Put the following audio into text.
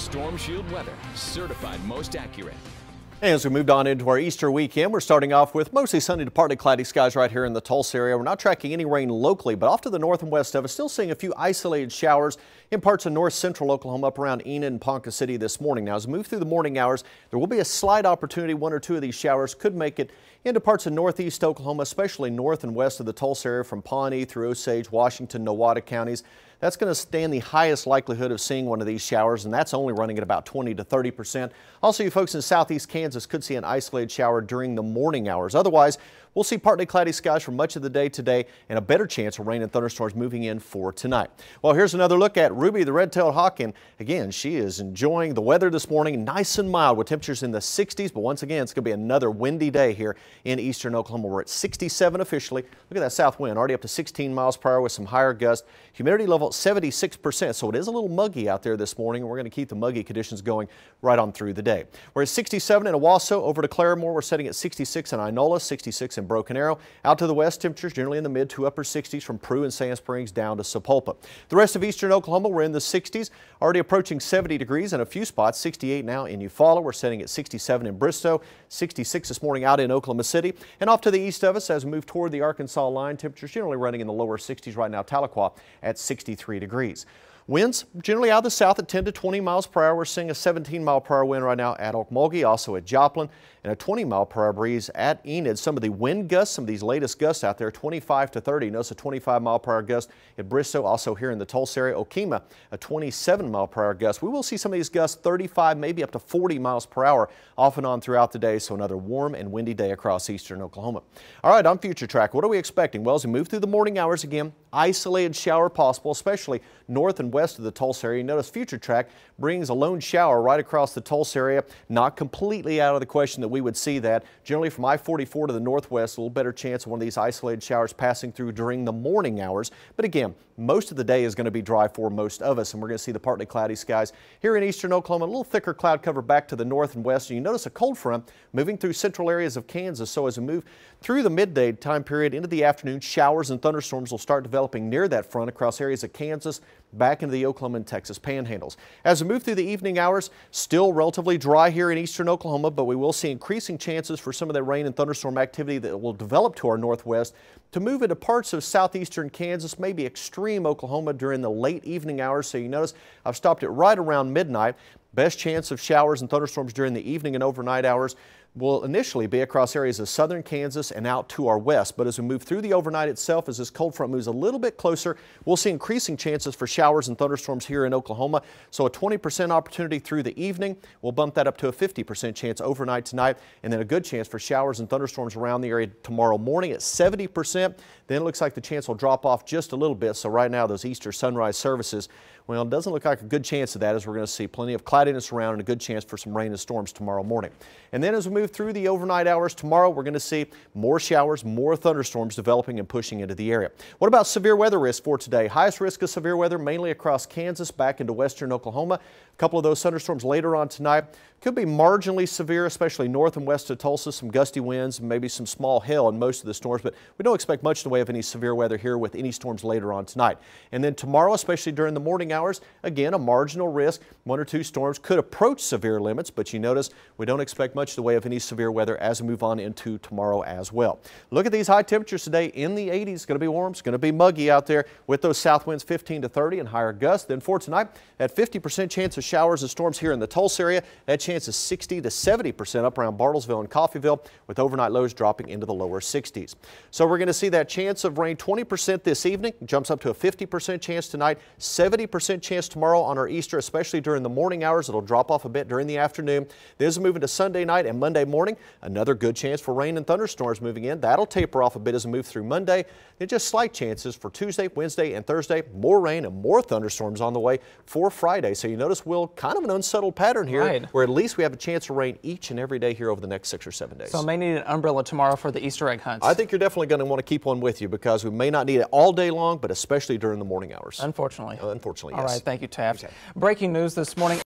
Storm Shield weather, certified most accurate. As we moved on into our Easter weekend, we're starting off with mostly sunny to partly cloudy skies right here in the Tulsa area. We're not tracking any rain locally, but off to the north and west of us, still seeing a few isolated showers in parts of north central Oklahoma up around Enid and Ponca City this morning. Now, as we move through the morning hours, there will be a slight opportunity. One or two of these showers could make it into parts of northeast Oklahoma, especially north and west of the Tulsa area from Pawnee through Osage, Washington, Nowata counties. That's going to stand the highest likelihood of seeing one of these showers, and that's only running at about 20 to 30 percent. Also, you folks in southeast Kansas could see an isolated shower during the morning hours. Otherwise, we'll see partly cloudy skies for much of the day today and a better chance of rain and thunderstorms moving in for tonight. Well, here's another look at Ruby the red-tailed hawk, and again, she is enjoying the weather this morning, nice and mild with temperatures in the 60s, but once again, it's going to be another windy day here in eastern Oklahoma. We're at 67 officially. Look at that south wind, already up to 16 miles per hour with some higher gusts. Humidity level 76%, so it is a little muggy out there this morning, and we're going to keep the muggy conditions going right on through the day. We're at 67 in Owasso, over to Claremore, we're setting at 66 in Inola, 66 in Broken Arrow. Out to the west, temperatures generally in the mid to upper 60s from Prue and Sand Springs down to Sapulpa. The rest of eastern Oklahoma, we're in the 60s, already approaching 70 degrees in a few spots, 68 now in Eufaula. We're setting at 67 in Bristow, 66 this morning out in Oklahoma City. And off to the east of us as we move toward the Arkansas line, temperatures generally running in the lower 60s right now. Tahlequah at 63 degrees. Winds generally out of the south at 10 to 20 miles per hour. We're seeing a 17 mile per hour wind right now at Okmulgee, also at Joplin, and a 20 mile per hour breeze at Enid. Some of the wind gusts, some of these latest gusts out there, 25 to 30. Notice a 25 mile per hour gust at Bristow, also here in the Tulsa area. Okemah, a 27 mile per hour gust. We will see some of these gusts 35, maybe up to 40 miles per hour off and on throughout the day. So another warm and windy day across eastern Oklahoma. All right, on Future Track, what are we expecting? Well, as we move through the morning hours again, isolated shower possible, especially north and west of the Tulsa area. Notice Future Track brings a lone shower right across the Tulsa area. Not completely out of the question that we would see that. Generally from I-44 to the northwest, a little better chance of one of these isolated showers passing through during the morning hours. But again, most of the day is going to be dry for most of us, and we're going to see the partly cloudy skies here in eastern Oklahoma. A little thicker cloud cover back to the north and west. And you notice a cold front moving through central areas of Kansas. So as we move through the midday time period into the afternoon, showers and thunderstorms will start developing near that front across areas of Kansas, back into the Oklahoma and Texas panhandles. As we move through the evening hours, still relatively dry here in eastern Oklahoma, but we will see increasing chances for some of that rain and thunderstorm activity that will develop to our northwest to move into parts of southeastern Kansas, maybe extreme Oklahoma during the late evening hours. So you notice I've stopped it right around midnight. Best chance of showers and thunderstorms during the evening and overnight hours will initially be across areas of southern Kansas and out to our west. But as we move through the overnight itself, as this cold front moves a little bit closer, we'll see increasing chances for showers and thunderstorms here in Oklahoma. So a 20% opportunity through the evening. We'll bump that up to a 50% chance overnight tonight, and then a good chance for showers and thunderstorms around the area tomorrow morning at 70%. Then it looks like the chance will drop off just a little bit. So right now, those Easter sunrise services, well, it doesn't look like a good chance of that as we're going to see plenty of cloudiness around and a good chance for some rain and storms tomorrow morning. And then as we move through the overnight hours tomorrow, we're going to see more showers, more thunderstorms developing and pushing into the area. What about severe weather risk for today? Highest risk of severe weather mainly across Kansas, back into western Oklahoma. A couple of those thunderstorms later on tonight could be marginally severe, especially north and west of Tulsa. Some gusty winds and maybe some small hail in most of the storms, but we don't expect much in the way of any severe weather here with any storms later on tonight. And then tomorrow, especially during the morning hours, again, a marginal risk. One or two storms could approach severe limits, but you notice we don't expect much in the way of any severe weather as we move on into tomorrow as well. Look at these high temperatures today in the 80s. It's going to be warm. It's going to be muggy out there with those south winds 15 to 30 and higher gusts. Then for tonight, at 50% chance of showers and storms here in the Tulsa area. That chance is 60 to 70% up around Bartlesville and Coffeyville with overnight lows dropping into the lower 60s. So we're going to see that chance of rain 20% this evening, jumps up to a 50% chance tonight, 70% chance tomorrow on our Easter, especially during the morning hours. It'll drop off a bit during the afternoon. This is moving to Sunday night and Monday morning. Another good chance for rain and thunderstorms moving in. That'll taper off a bit as we move through Monday. Then just slight chances for Tuesday, Wednesday, and Thursday. More rain and more thunderstorms on the way for Friday. So you notice we'll kind of an unsettled pattern here right. where at least we have a chance of rain each and every day here over the next six or seven days. So I may need an umbrella tomorrow for the Easter egg hunt. I think you're definitely going to want to keep one with you because we may not need it all day long, but especially during the morning hours. Unfortunately. Unfortunately, All yes. right, thank you, Taft. Breaking news this morning.